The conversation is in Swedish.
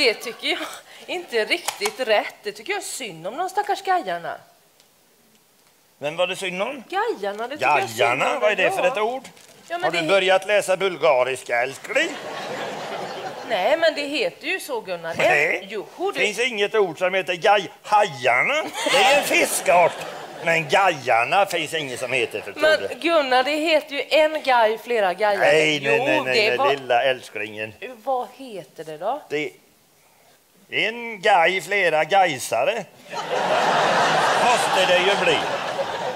Det tycker jag inte är riktigt rätt. Det tycker jag är synd om de stackars gajarna. Vem var det synd om? Gajarna, det tycker jag är synd om. Vad är det för ett ord? Ja, men Har du det- börjat läsa bulgariska, älskling? Nej, men det heter ju så Gunnar. Nej, Jo, det det... finns inget ord som heter gaj... Hajarna, det är en fiskart. Men gajarna finns inget som heter, förstår Men du? Gunnar, det heter ju en gaj, flera gajar. Nej, nej, Jo, nej, nej, det nej var... lilla älsklingen. Vad heter det då? Det en gaj, flera gajsare. Måste det ju bli.